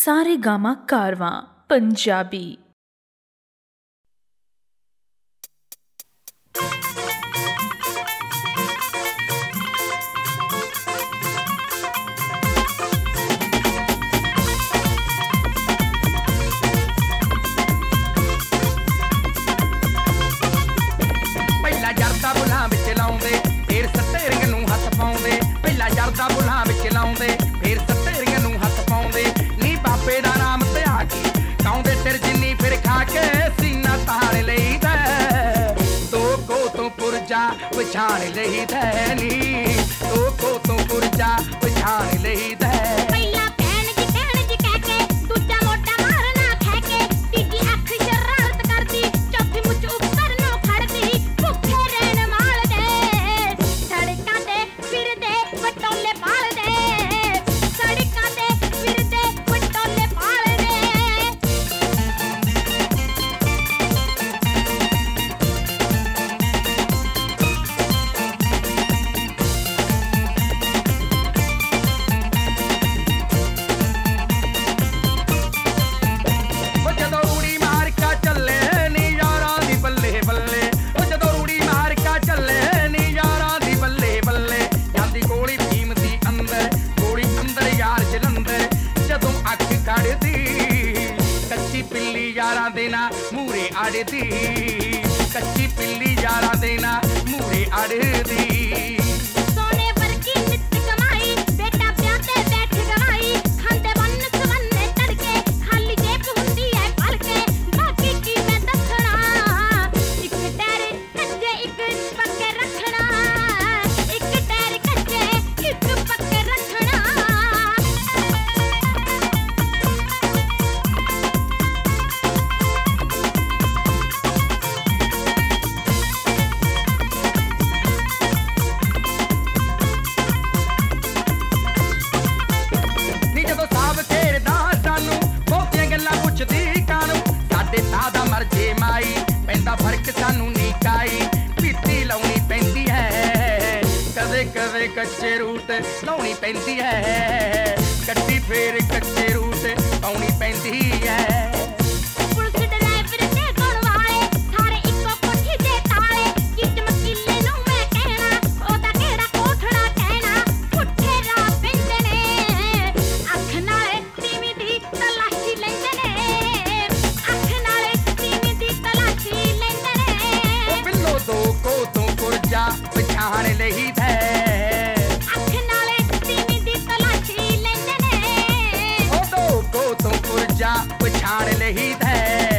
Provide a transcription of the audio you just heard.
सारे गामा कारवां पंजाबी ਜਰਦਾ ਬੁਲਾਂ ਵਿੱਚ ਲਾਉਂਦੇ ਫੇਰ ਸੱਟੇ ਰਿੰਗ ਨੂੰ ਹੱਥ ਪਾਉਂਦੇ ਪਹਿਲਾਂ ਜਰਦਾ ਬੁਲਾਂ जान ले धनी पिल्ली यारा देना मूरे दी कच्ची पिल्ली यारा देना मूरे दी ਵਿੱਚ ਸਾਨੂੰ ਨੀਚਾਈ ਪੀਤੀ ਲਾਉਣੀ ਪੈਂਦੀ ਹੈ ਕਦੇ ਕਦੇ ਕੱਚੇ ਰੂਟ ਲਾਉਣੀ ਪੈਂਦੀ ਹੈ उछाड़ नहीं थे